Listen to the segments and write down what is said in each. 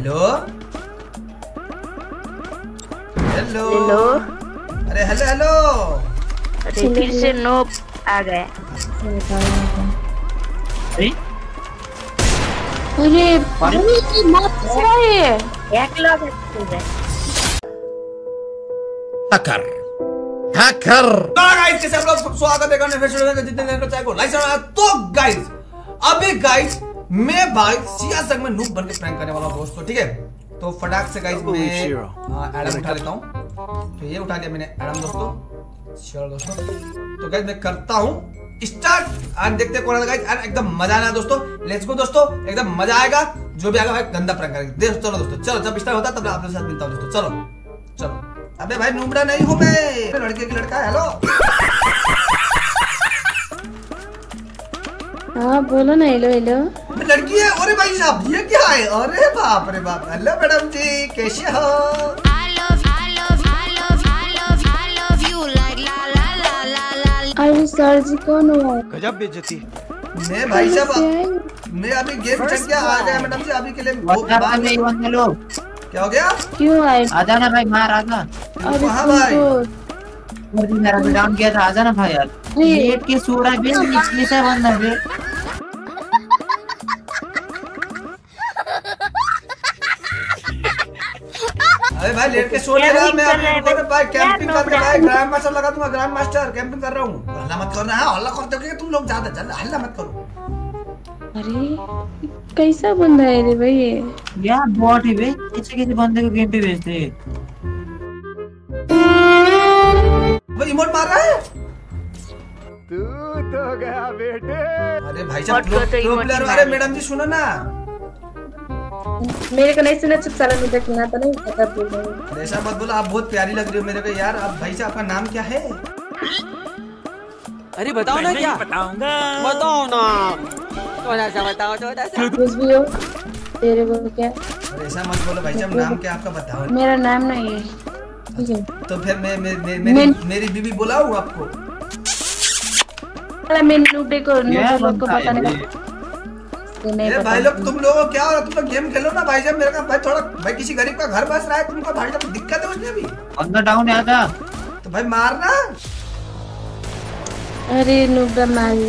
Hello hello hello अरे hello hello अरे फिर से नो आ गया अरे? अरे अरे मत है? एक लोग खेल रहे हैकर हैकर गाइस कैसे आप लोग स्वागत है करने फिर शुरू करते जितने देर को चाहे को लाइक करना तो गाइस अभी गाइस मैं भाई सिया संग में नूब बन के प्रैंक करने वाला हूँ दोस्तों ठीक है? तो फटाक से गाइस मैं हाँ, एडम उठा लेता हूँ। तो ये उठा लिया मैंने एडम दोस्तों। चलो दोस्तों। तो गाइस मैं करता हूँ। स्टार्ट आज देखते हैं कौन आता गाइस यार एकदम मज़ा आना दोस्तों। लेट्स गो दोस्तों। एकदम मज़ा आएगा। जो भी आएगा भाई गंदा प्रैंक करेंगे। देख चलो दोस्तों चलो जब स्टार्ट होता है तब आप लोगों के साथ मिलता हूँ दोस्तों। चलो चलो। अबे भाई नूबड़ा नहीं हूँ मैं। लड़के की लड़का हेलो हाँ बोलो ना हेलो हेलो मैं लड़की है अरे भाई साहब ये क्या है? अरे बाप रे बाप हेलो मैडम जी कैसे हो. अरे सर जी कौन हुआ मैं भाई साहब मैं अभी गेम चल गया आ गया मैडम जी अभी के लिए लोग क्या हो गया? क्यों आए? आजा ना भाई मार आजा अरे कहाँ भाई तुमको और भी मेरा डाउन किया था आजा ना भाई। यार लेट के सो रहा है बे से बंदा बे भाई लेट के सो ले रहा मैं Camping अभी रुको ना भाई कैंपिंग करके? भाई ग्रैंड मास्टर लगा दूँगा ग्रैंड मास्टर कैंपिंग कर रहा हूँ। हल्ला मत करना है हल्ला करते हो कि तुम लोग ज़्यादा ज़्यादा हल्ला मत करो। अरे कैसा बंदा है रे भाई ये? यार बॉट है बे किसी किसी बंदे को गेम पे भेजते हैं। वो इमोट मार रहा है? तू तो गया बेटे। अरे भाई साहब प्रो प्लेयर अरे मैडम जी सुनो ना। मेरे को नहीं सुना चुप साला मुझे सुना तो नहीं पता बोल रहा हूँ ऐसा मत बोलो आप बहुत प्यारी लग रही हो मेरे को यार। अब भाई साहब आपका नाम क्या है? अरे बताओ ना क्या? बताऊँगा। बताओ ना। थोड़ा सा बताओ थोड़ा सा। कुछ भी हो तेरे को क्या? ऐसा मत बोलो भाई साहब नाम क्या आपका बताओ। मेरा नाम नहीं है तो फिर मैं, मैं, मैं मेरी, मैं- मेरी बीबी बुलाऊं आपको? मैं नूबे को नूबे को पता नहीं। बे? नहीं अरे भाई लोग तुम लोगों क्या हो रहा है? तुम लोग गेम खेलो ना भाई साहब मेरे का भाई थोड़ा भाई किसी गरीब का घर बस रहा है तुमको भाई साहब दिक्कत है उसमें भी बंदा डाउन है आजा। तो भाई मारना। अरे नूबा मारी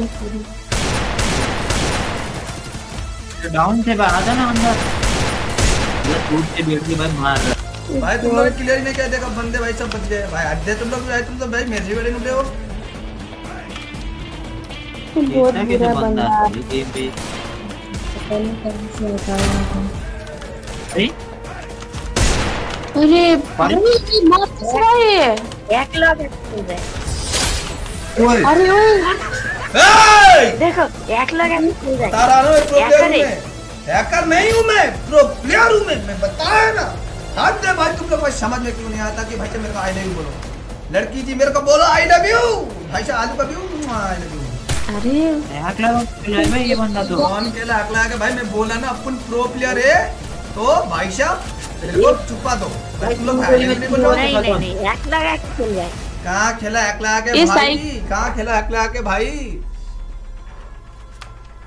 डाउन थे बे आजा ना अंदर। ये टूट के बैठ के भाई मार रहा भाई तुम लोग क्लियर नहीं कह देगा बंदे भाई सब बच गए। भाई अड्डे तुम लोग भाई तुम तो भाई मेरे बड़े नुबे हो। बहुत बुरा बंदा बंदा है। ये गेम पे पता नहीं कहाँ से था। अरे अरे अरे? अरे ये? मत है एक रहे ओए। अरे ओए। देखो एक लोग खेल रहे तारा नो प्रो प्लेयर हूँ मैं। हैकर नहीं हूँ मैं प्रो प्लेयर हूँ मैं। मैं बताया ना। हद है भाई तुम लोग भाई समझ में क्यों नहीं आता कि भाई मेरे को आई लव यू बोलो। लड़की जी मेरे को बोलो आई लव यू भाई साहब आलू का भी आई लव यू अरे में ये बंदा तो कौन केला अगला के भाई मैं बोला ना अपन प्रो प्लेयर है तो भाई साहब मेरे छुपा दो तुम लोग नहीं नहीं नहीं नहीं एक लोग खेल रहे कहाँ खेला अकला के भाई साइड- खेला अकला के भाई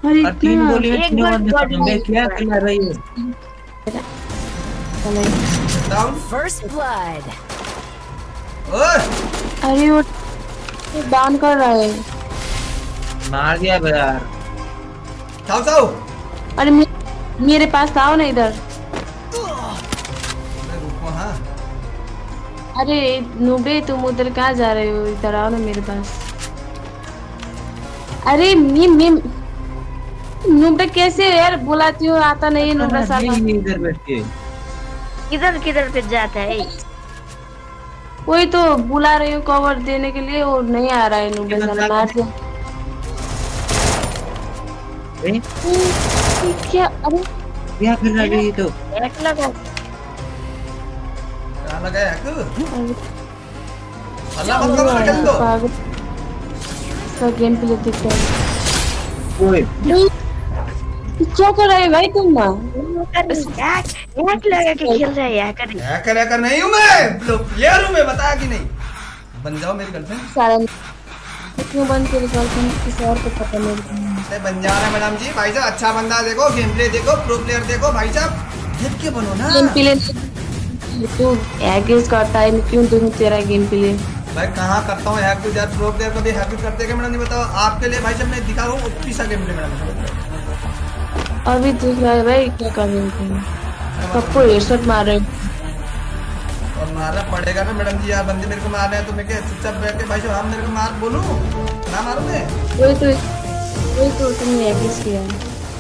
अरे तीन गोली में तीन बंदे खत्म बे क्या। रही है डाउन First blood. अरे वो वो डाउन कर रहा है मार दिया यार। चाओ चाओ अरे मे, मेरे पास आओ ना इधर। अरे हाँ। अरे नूबे तुम उधर कहाँ जा रहे हो? इधर आओ ना मेरे पास। अरे मी मी नूबे कैसे यार? बुलाती हो आता नहीं है नूबा साला। इधर बैठ के। किधर किधर पे जाता है? वही तो बुला रही हूँ कवर देने के लिए और नहीं आ रहा है नूबे साला मार दिया। क्या? अरे। क्या कर रहा है ये तो? एक लोग। कहाँ लगा है अल्लाह मत करो खेल दो इसका गेम प्ले देखते हैं। ओए। क्या कर रहे भाई तुम ना? एक एक के खेल रहे हैं हैकर हैकर हैकर नहीं हूँ मैं। प्लेयर हूँ मैं बताया कि नहीं? बन जाओ मेरी गर्लफ्रेंड सारा क्यों बंद कर गर्लफ्रेंड किसी और को पता नहीं। से बन जा रहा है मैडम जी। भाई साहब अच्छा बंदा देखो गेम प्ले देखो प्रो प्लेयर देखो भाई साहब। देख के बनो ना। गेम प्ले तू हैक करता है क्यों देखूँ तेरा गेम प्ले भाई कहाँ करता हूँ हैक यार प्रो प्लेयर कभी हैक करते हैं मैडम नहीं बताओ? आपके लिए भाई जब मैं दिखा रहा हूँ उतनी सा गेम प्ले मैडम अभी देख रहा है भाई क्या कर रहे हो सबको हेडशॉट मार रहे और मारना पड़ेगा ना मैडम जी यार बंदे मेरे को मार रहे हैं तो मैं क्या चुपचाप बैठ के भाई साहब हम मेरे को मार बोलूँ? ना मारूं मैं? वही तो तो हैक यूज़ है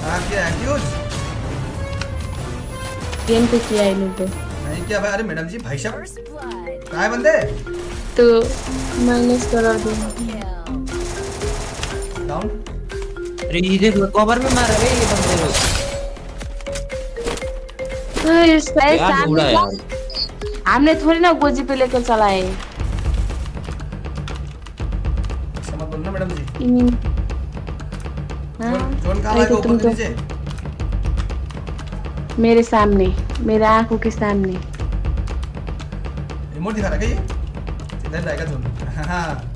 हाँ। क्या है? गेम पे किया है लोग नहीं क्या भाई? अरे मैडम जी भाई साहब। कहाँ है बंदे? तो माइनस करा दो। डाउन अरे ये देख कवर में मार रहे ये बंदे लोग। तो इस ढूंढा सामने हमने थोड़ी ना गोजी पे लेकर चला है। समझ बोलना मैडम जी। तो तुम तो मेरे सामने मेरे आँखों के सामने। रिमोट दिखा रहा है ये? ही लाएगा जोन। हाँ।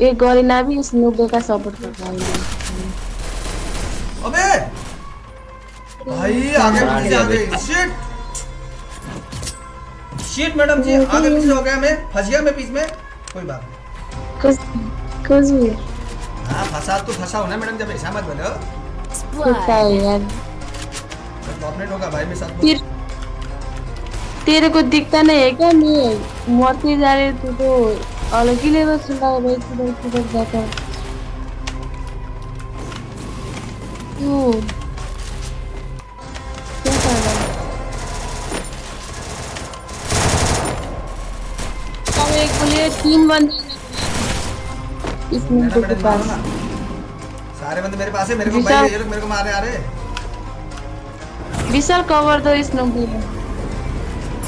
ये गोरिना भी इस नूबे का सपोर्ट कर रहा है। अबे! भाई आगे पीछे आ गई शिट शिट मैडम जी आगे पीछे हो गया मैं। फंस गया मैं बीच में। कोई बात नहीं। कुछ भी हाँ फंसा तो फंसा हो ना मैडम जब ऐसा मत बोलो। होता है यार डॉमिनेट होगा भाई मेरे साथ फिर तेरे को दिखता नहीं है क्या? मैं मरते जा रहे तू तो अलग ही लेवल सुन रहा है भाई किधर किधर जाता है। क्यों क्या कर रहा है? अब एक बोले तीन बंदे इस मिनट के पास। सारे बंदे मेरे पास है मेरे को भाई ये लोग मेरे को मारने आ रहे विशाल कवर दो इस नंबर में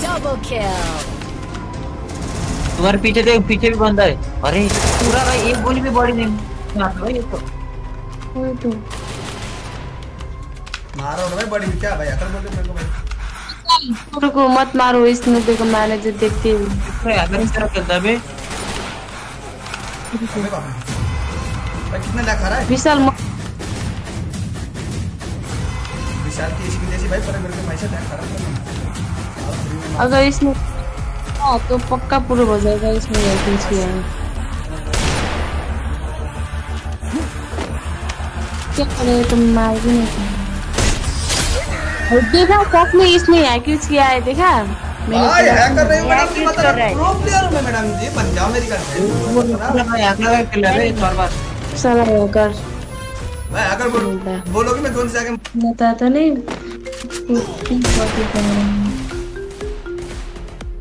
Double kill. तुम्हारे पीछे देख पीछे भी बंदा है। अरे पूरा भाई एक गोली में बॉडी नहीं मारता भाई ये तो। वही तो। मारो ना भाई बड़ी क्या भाई अकल बोल मेरे को भाई। को मत मारो इस नब्बे को मारने जो देखते अरे अगर इस तरह चलता है कितना लैग खा रहा है विशाल विशाल की इसकी जैसी भाई पर मेरे को पैसा लैग खा रहा है अगर इसमें हाँ तो पक्का पूरा हो जाएगा, इसमें कुछ किया है। क्या करे तुम मार भी नहीं देखा सच में इसने हैकिंग किया है, देखा? रही हूँ मतलब रहा है। हूँ रहा है है। बोलोगे मैं से आके बताता नहीं रहा हूँ।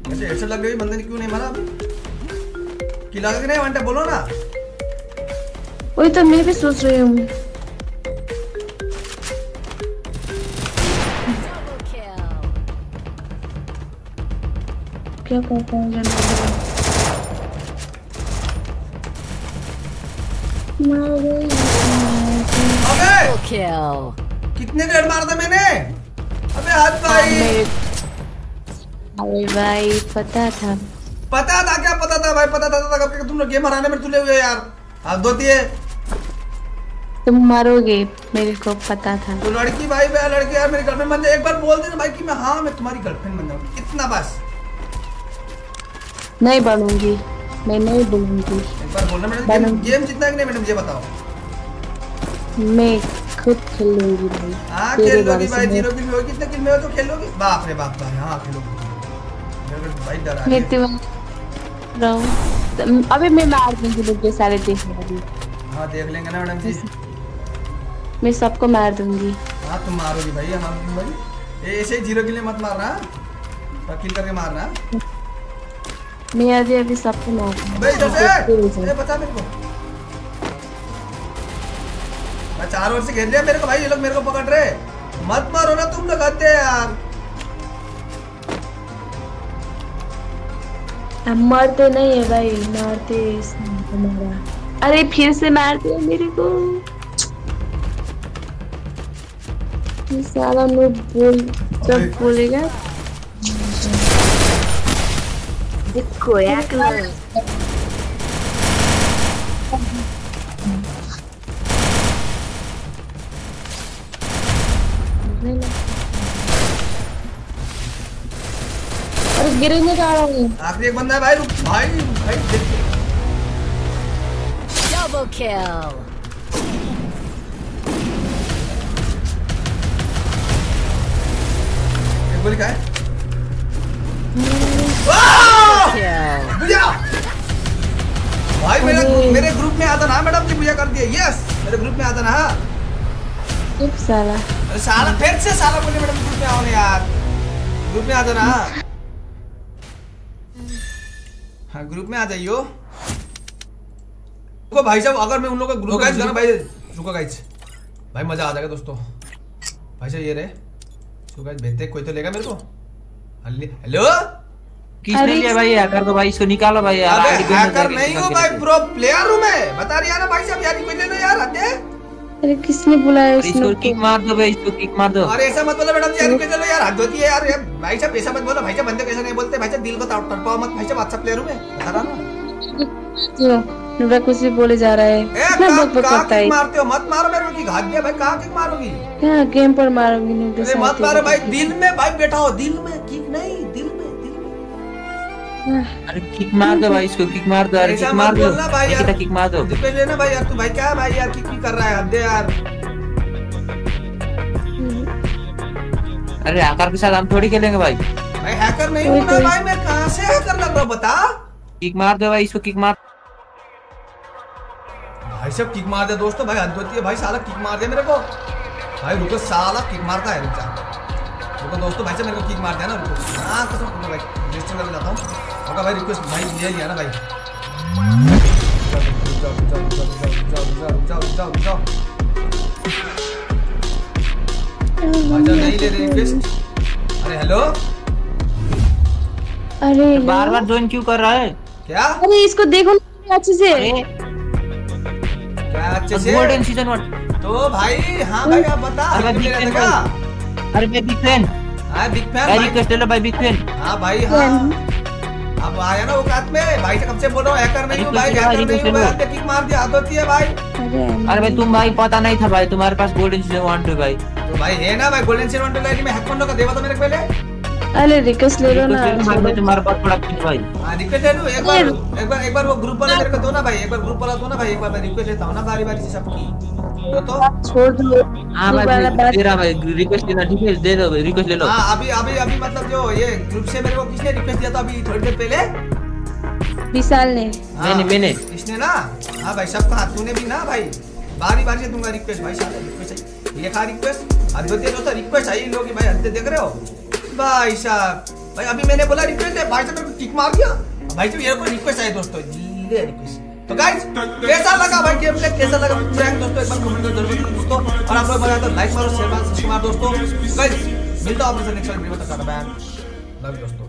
वैसे हेडशॉट लग गई बंदे ने क्यों नहीं मारा अभी किला लग नहीं वंटे बोलो ना वही तो मैं भी सोच रही हूँ क्या हूँ जाने अबे. कितने रेड मार दे मैंने? अबे हाथ भाई। अरे भाई पता था। पता था क्या? पता था भाई पता था, था, था। कब तुम लोग गेम हराने में तुले हुए यार। हाथ धोती है। तुम मारोगे मेरे को पता था। तो लड़की भाई मैं लड़की यार मेरी गर्लफ्रेंड बन जाए। एक बार बोल देना भाई कि मैं हाँ मैं तुम्हारी गर्लफ्रेंड बन जाऊँगी। इतना बस। नहीं बनूँगी। मैं नहीं बोलूँगी एक बार बोलना मैडम बनूँगी। गेम, जीतना कि नहीं मैडम ये बताओ। मैं खुद खेलूँगी भाई। हाँ खेल लोगी भाई ज़ीरो किल में हो कितने किल में हो तो खेलोगी। बाप रे बाप भाई हाँ खेलोगी। भाई डर आ मैं तुम्हें रहूँ अबे मैं मार दूँगी लोग ये सारे देख रहे हाँ देख लेंगे ना मैडम जी। मैं सबको मार दूँगी। हाँ तुम मारोगी भाई हाँ भाई। ऐसे ज़ीरो के लिए मत मारना तो किल करके मारना। मैं अभी अभी सबको मार अबे बता मेरे को। मैं चार ओर से घेर लिया मेरे को भाई ये लोग मेरे को पकड़ रहे। मत मारो ना तुम लोग हत्या यार। हम मरते नहीं है भाई मारते अरे फिर से मारते हैं मेरे को। ये साला लोग बोल। जब बोलेगा देखो एक अरे गिरे जा रहा हूँ। आखिरी एक बंदा है भाई रुक भाई भाई देखिए Double kill. एक गोली का है. बुझा भाई मेरे मेरे ग्रुप में आता ना मैडम जी बुझा कर दिया यस मेरे ग्रुप में आता ना। साला। साला फिर से साला बोले मैडम ग्रुप में आओ ना यार। ग्रुप में आता ना। हाँ ग्रुप में आ जाइयो रुको भाई साहब अगर मैं उन लोगों का ग्रुप गाइस गाना भाई रुको गाइस भाई मज़ा आ जाएगा दोस्तों। भाई साहब ये रहे। तो गाइस भेजते कोई तो लेगा मेरे को। हेलो किसने लिया भाई? हैकर को भाई इसको निकालो भाई यार अबे हैकर नहीं हूँ भाई प्रो प्लेयर हूँ मैं। बता रही है ना भाई साहब यार कोई ले लो यार हत्या अरे किसने बुलाया इसको इसमें किक मार दो भाई इसको किक मार दो। अरे ऐसा मत बोलो मैडम जी यार कोई ले लो यार हद होती है यार। यार भाई साहब ऐसा मत बोलो भाई साहब बंदे कैसे नहीं बोलते? भाई साहब दिल को तड़- तड़पाओ मत भाई साहब अच्छा प्लेयर हूँ मैं। बता रहा हूँ जो नुरा कुछ भी बोले जा रहा है। कहाँ बक बक करता है। मारते हो? मत मारो मेरे की घात दिया भाई कहाँ किक मारोगी? क्या गेम पर मारोगी? नुरा अरे मत मारो भाई दिल में भाई बैठा हो दिल में। किक नहीं। दिल में अरे किक मार दो भाई इसको किक मार दो अरे किक मार दो। बोलना भाई यार। किक मार दो। रिप्ले लेना भाई यार तू भाई क्या भाई यार किक भी कर रहा है? हद है यार। अरे हैकर के साथ हम थोड़ी खेलेंगे भाई। भाई हैकर नहीं हूँ ना भाई मैं कहाँ से हैकर लग रहा बता? किक मार दो भाई इसको किक मार। भाई साहब किक मार दे दोस्तों भाई हद होती है। भाई साला किक मार दे मेरे को। भाई रुको साला किक मारता है रुक रुको दोस्तों भाई साहब मेरे को किक मार दिया ना रुको हाँ कसम रुको भाई रजिस्टर कर जाता हूँ ओके भाई रिक्वेस्ट भाई ले लिया ना भाई नहीं ले रहे रिक्वेस्ट अरे हेलो अरे बार बार ज्वाइन क्यों कर रहा है क्या अरे इसको देखो अच्छे से क्या अच्छे से गोल्डन सीज़न वन तो भाई हाँ भाई आप बता अरे अरे मैं बिग फ़ैन हाँ बिग फ़ैन भाई। रिक्वेस्ट लो भाई बिग फ़ैन हाँ भाई हाँ। अब आया ना औकात में। भाई से कब से बोल रहा हूँ हैकर नहीं हूँ भाई हैकर नहीं हूँ भाई। किक मार दिया हाथ होती है भाई। अरे अरे भाई तुम भाई पता नहीं था भाई तुम्हारे पास गोल्डन सीज़न वन टू भाई। तो भाई है ना भाई golden scene one two line में हैक करने का देवा तो मेरे को पहले। अरे रिक्वेस्ट ले लो ना मैं तुम्हारे पास थोड़ा भाई। हाँ रिक्वेस्ट ले लूँ एक बार एक बार एक बार वो ग्रुप वाला मेरे को दो ना भाई एक बार ग्रुप वाला दो ना भाई एक बार मैं रिक्वेस्ट लेता हूँ ना बारी बारी से सबकी। दो तो। छोड़ दो। हाँ भाई बात तेरा भाई रिक्वेस्ट लेना ठीक है दे दो भाई रिक्वेस्ट ले लो। हाँ अभी अभी अभी मतलब जो ये ग्रुप से मेरे को किसने रिक्वेस्ट दिया था अभी थोड़ी देर पहले? विशाल ने। हाँ, मैंने मैंने। इसने ना? हाँ भाई सबका हाथ तूने भी ना भाई। बारी बारी से दूँगा रिक्वेस्ट भाई साहब रिक्वेस्ट ये खा रिक्वेस्ट अद्वितीय दोस्तों रिक्वेस्ट आई लोगों की भाई हद देख रहे हो? भाई साहब भाई अभी मैंने बोला रिक्वेस्ट है भाई साहब मेरे को किक मार दिया। भाई साहब ये कोई रिक्वेस्ट आई दोस्तों? ले रिक्वेस्ट तो गाइस कैसा लगा भाई गेम प्ले कैसा लगा? प्रैंक दोस्तों, एक बार कमेंट में ज़रूर बताओ दोस्तों। और आप लोग बताया तो लाइक मारो शेयर मारो सब्सक्राइब दोस्तों। गाइस मिलता हूँ आपसे नेक्स्ट वीडियो तक बाय लव यू दोस्तों।